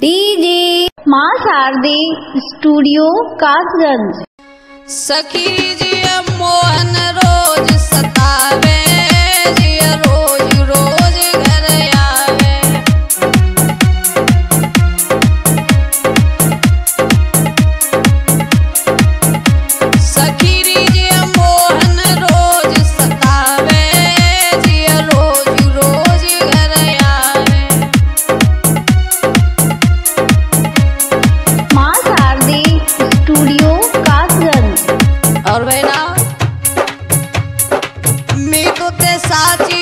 DJ माँ शारदी studio Kasganj. सखी जी। बहना मेरे को ते साची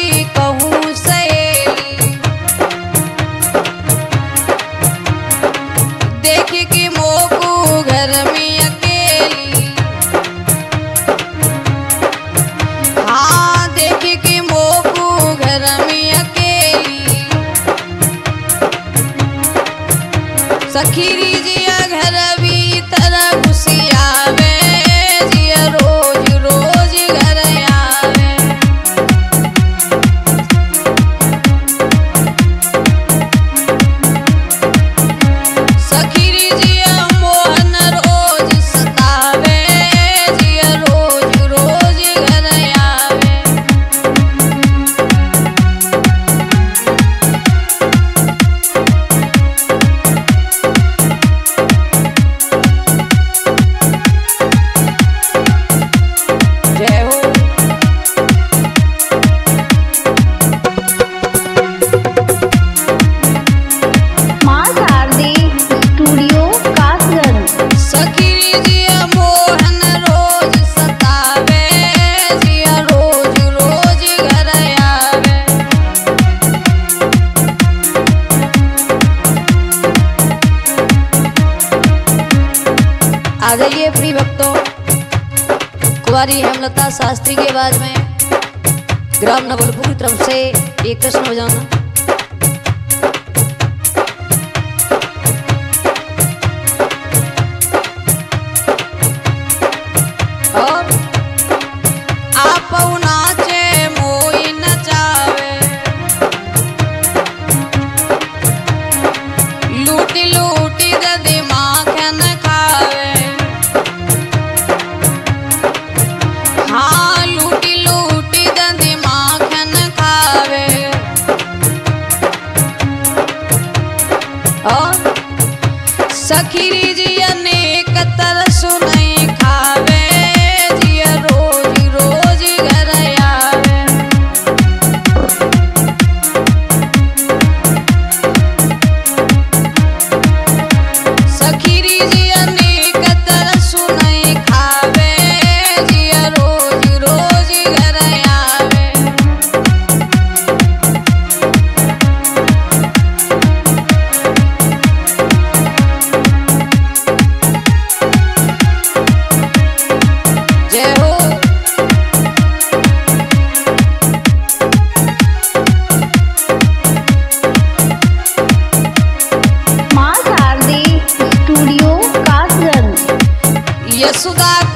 आ प्रिय भक्तों, कुमारी हेमलता शास्त्री के बाद में ग्राम नवलपुर की तरफ़ से एक कृष्ण बजाना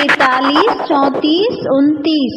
तैतालीस चौंतीस उनतीस।